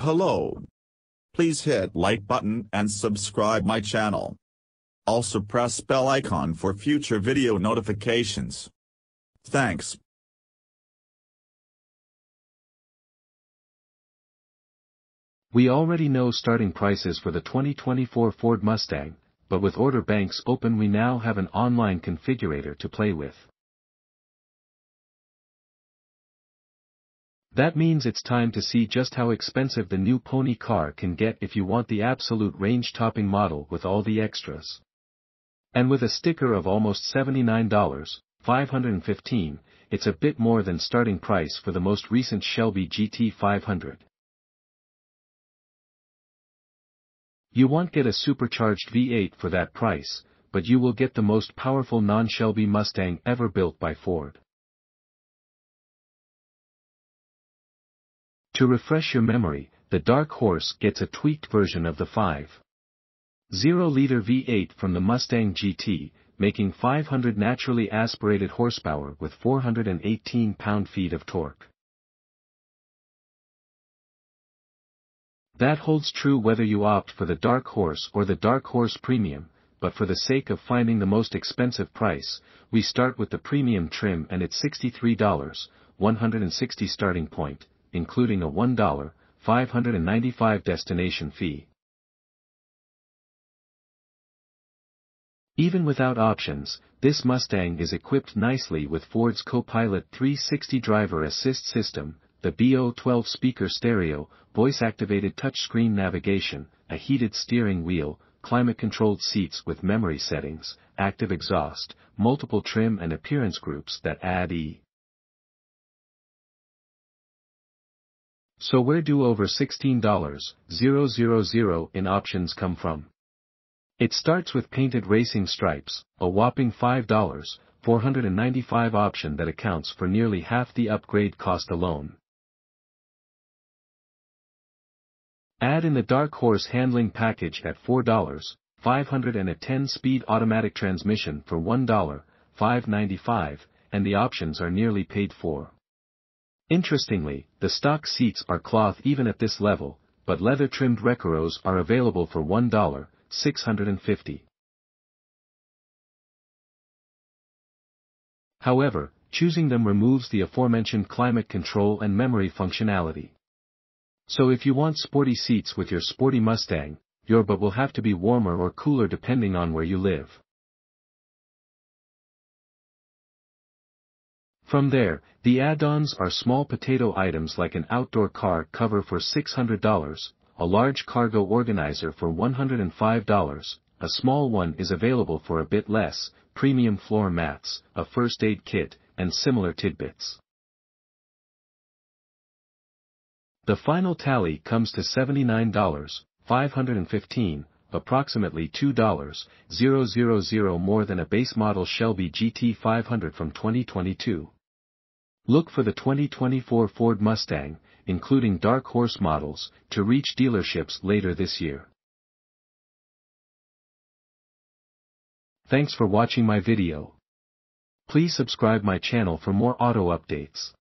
Hello. Please hit like button and subscribe my channel. Also press bell icon for future video notifications. Thanks. We already know starting prices for the 2024 Ford Mustang, but with order banks open we now have an online configurator to play with. That means it's time to see just how expensive the new pony car can get if you want the absolute range-topping model with all the extras. And with a sticker of almost $79, 515, it's a bit more than starting price for the most recent Shelby GT500. You won't get a supercharged V8 for that price, but you will get the most powerful non-Shelby Mustang ever built by Ford. To refresh your memory, the Dark Horse gets a tweaked version of the 5.0-liter V8 from the Mustang GT, making 500 naturally aspirated horsepower with 418 pound-feet of torque. That holds true whether you opt for the Dark Horse or the Dark Horse Premium, but for the sake of finding the most expensive price, we start with the premium trim and its $63, 160 starting point, including a $1, 595 destination fee. Even without options, this Mustang is equipped nicely with Ford's Copilot 360 driver assist system, the B&O 12 speaker stereo, voice-activated touchscreen navigation, a heated steering wheel, climate-controlled seats with memory settings, active exhaust, multiple trim and appearance groups that add e. So where do over $16,000 in options come from? It starts with painted racing stripes, a whopping $5, 495 option that accounts for nearly half the upgrade cost alone. Add in the Dark Horse handling package at $4, 500 and a 10-speed automatic transmission for $1, 595, and the options are nearly paid for. Interestingly, the stock seats are cloth even at this level, but leather-trimmed Recaros are available for $1, 650. However, choosing them removes the aforementioned climate control and memory functionality. So if you want sporty seats with your sporty Mustang, your butt will have to be warmer or cooler depending on where you live. From there, the add-ons are small potato items like an outdoor car cover for $600, a large cargo organizer for $105, a small one is available for a bit less, premium floor mats, a first aid kit, and similar tidbits. The final tally comes to $79, 515, approximately $2,000 more than a base model Shelby GT500 from 2022. Look for the 2024 Ford Mustang, including Dark Horse models, to reach dealerships later this year. Thanks for watching my video. Please subscribe my channel for more auto updates.